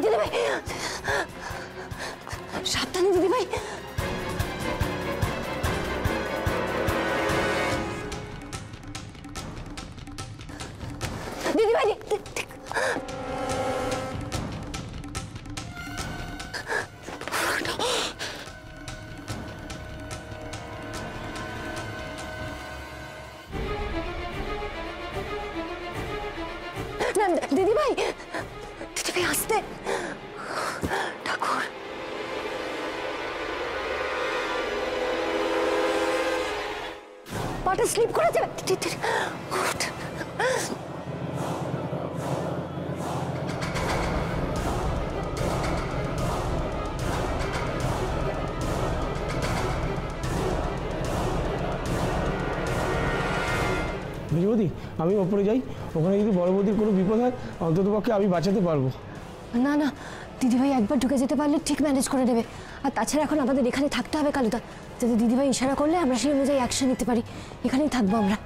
दीदी भाई। सावधानी दीदी भाई। পাটা স্লিপ করে যাবে? আমি ওপরে যাই। ওখানে যদি বড় বৌদির কোনো বিপদ হয় অন্তত পক্ষে আমি বাঁচাতে পারব। না না, দিদিভাই একবার ঢুকে যেতে পারলে ঠিক ম্যানেজ করে দেবে। আর তাছাড়া এখন আমাদের এখানে থাকতে হবে কালুদা। যদি দিদিভাই ইশারা করলে আমরা সেই অনুযায়ী অ্যাকশন নিতে পারি। এখানেই থাকব আমরা।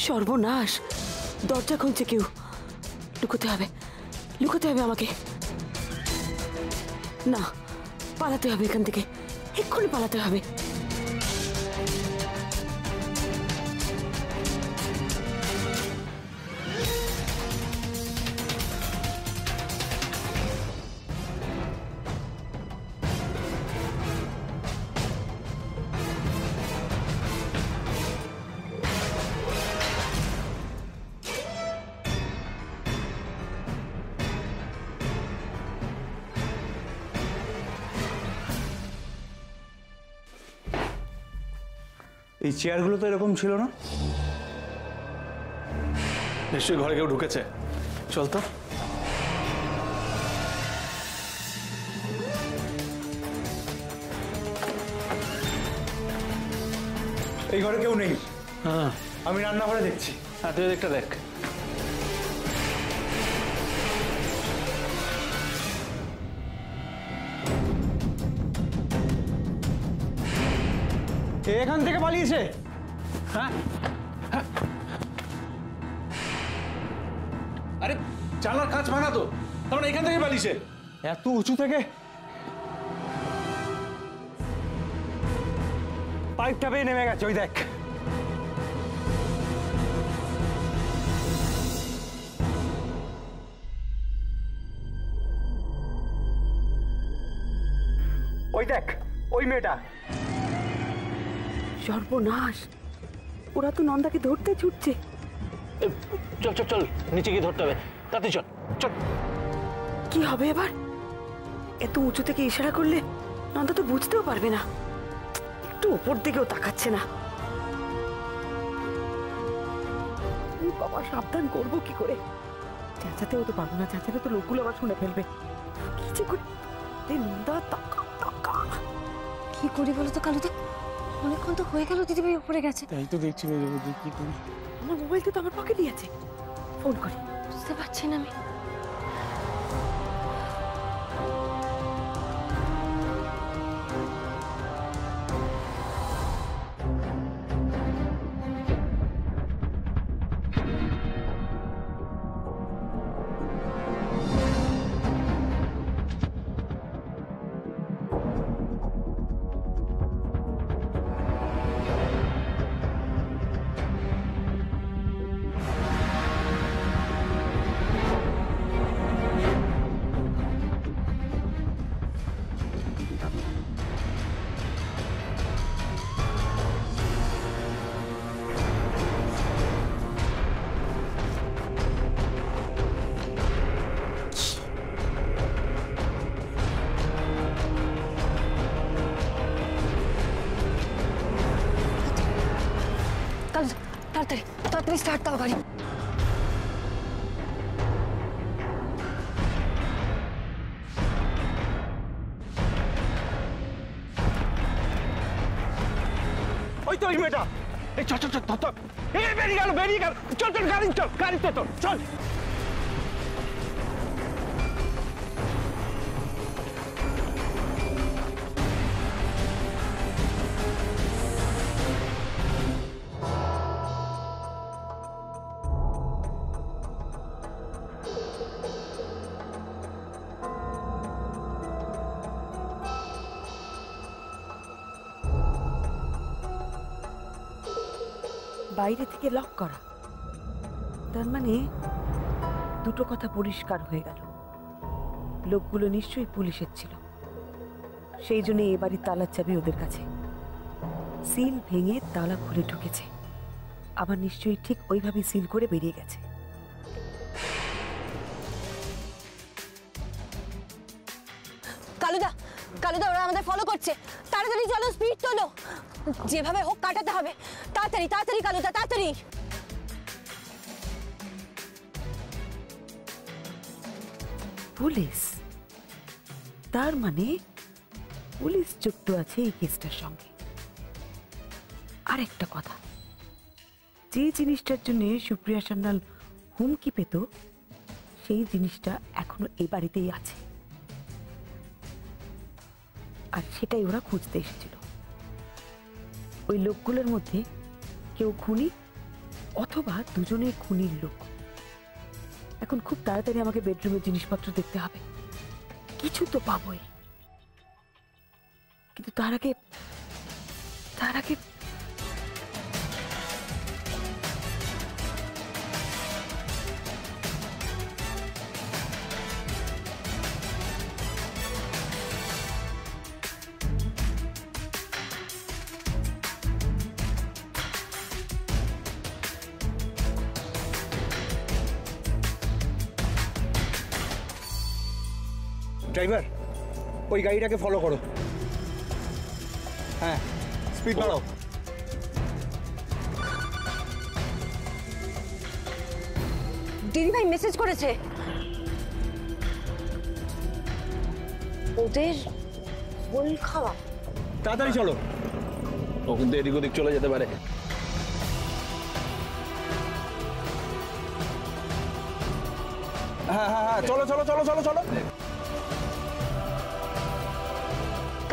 সর্বনাশ। দরজা খুলছে কেউ। লুকোতে হবে। লুকোতে হবে আমাকে। না, পালাতে হবে এখান থেকে। এক্ষুনি পালাতে হবে। এই চেয়ারগুলো তো এরকম ছিল না? নিশ্চয়ই ঘরে কেউ ঢুকেছে। চল তো। এই ঘরে কেউ নেই। হ্যাঁ। আমি রান্নাঘরে দেখছি। হ্যাঁ তুই দেখটা দেখ। এ এখান থেকে পালিয়েছে হ্যাঁ আরে জানলার কাঁচ ভাঙা তো তার মানে এখান থেকে পালিয়েছে এত উঁচু থেকে পাইপটা পেয়ে নেমে গেছে ওই দেখ ওই দেখ ওই মেয়েটা সর্বনাশ। ওরা তো নন্দাকে ধরতে ছুটছে। চল চল চল নিচে গিয়ে ধরতে হবে। তাতে চল চল। কি হবে এবার? এত উঁচু থেকে ইশারা করলে নন্দা তো বুঝতেও পারবে না। একটু ওপর দিকেও তাকাচ্ছে না। বাবা সাবধান করব কি করে? চেঁচাতেও তো পারব না চেঁচাতে তো লোকগুলো আবার শুনে ফেলবে। কি যে করি নন্দা তাকা তাকা। কি করি বলো তো কালুদা? অনেকক্ষণ তো হয়ে গেল দিদিভাই উপরে গেছে। তাই তো দেখছি মেজবুদ্ধি কি করি আমার মোবাইলটা তো আমার পকেটেই আছে। ফোন করি। বুঝতে পারছি না আমি। তাড়াতাড়ি তাড়াতাড়ি স্টার্ট দাও গাড়ি ওই তো ওই মেয়েটা এই চল চল চল ধর, ধর। এই বেরিয়ে গেল বেরিয়ে গেল চল চল গাড়ি চল গাড়িতে চল চল বাইরে থেকে লক করা। তার মানে দুটো কথা পরিষ্কার হয়ে গেল। লোকগুলো নিশ্চয়ই পুলিশের ছিল। সেই জন্য এ বাড়ির তালার চাবি ওদের কাছে। সিল ভেঙে তালা খুলে ঢুকেছে। আবার নিশ্চয়ই ঠিক ওইভাবে সিল করে বেরিয়ে গেছে। কালুদা কালুদা, ওরা আমাদের ফলো করছে। তাড়াতাড়ি চলো স্পিড তোলো। যেভাবে হোক কাটাতে হবে। তাড়াতাড়ি তাড়াতাড়ি কালুদা তাড়াতাড়ি। পুলিশ? তার মানে পুলিশ যুক্ত আছে এই কেসটার সঙ্গে। আরেকটা কথা, যে জিনিসটার জন্য সুপ্রিয়া সান্যাল হুমকি পেত, সেই জিনিসটা এখনও এই বাড়িতেই আছে। আর সেটাই ওরা খুঁজতে এসেছিল। ওই লোকগুলোর মধ্যে কেউ খুনি অথবা দুজনেই খুনির লোক। এখন খুব তাড়াতাড়ি আমাকে বেডরুমের জিনিসপত্র দেখতে হবে। কিছু তো পাবই। কিন্তু তার আগে তার আগে ড্রাইভার ওই গাড়িটাকে ফলো করো। হ্যাঁ স্পিড বাড়াও। দিদিভাই মেসেজ করেছে। ওদের হোল খাওয়া। তাড়াতাড়ি চলো। ও কিন্তু এদিক ওদিক চলে যেতে পারে। হ্যাঁ হ্যাঁ হ্যাঁ চলো চলো চলো চলো চলো।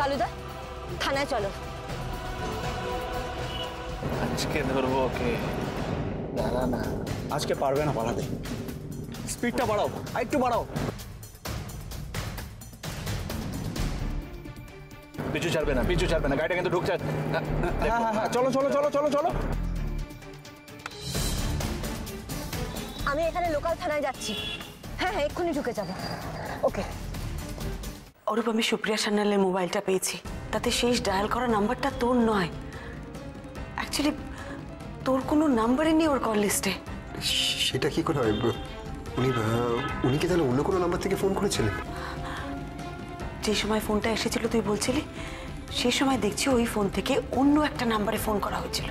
কালুদা থানায় চলো। আজকে ধরবো ওকে। দাঁড়া না আজকে পারবে না পালাতে। স্পিডটা বাড়াও আর একটু বাড়াও। পিছু ছাড়বে না পিছু ছাড়বে না গাড়িটা কিন্তু ঢুকছে। হ্যাঁ হ্যাঁ হ্যাঁ চলো চলো চলো চলো চলো। আমি এখানে লোকাল থানায় যাচ্ছি। হ্যাঁ হ্যাঁ এক্ষুনি ঢুকে যাব। ওকে অরূপ আমি সুপ্রিয়া সান্যালের মোবাইলটা পেয়েছি। তাতে শেষ ডায়াল করা নাম্বারটা তোর নয়। অ্যাকচুয়ালি তোর কোনো নাম্বারই নেই ওর কল লিস্টে সেটা কি করে হয়? উনি উনি কি তাহলে অন্য কোনো নাম্বার থেকে ফোন করেছিলেন? যে সময় ফোনটা এসেছিল তুই বলছিলি সেই সময় দেখছি ওই ফোন থেকে অন্য একটা নাম্বারে ফোন করা হয়েছিল।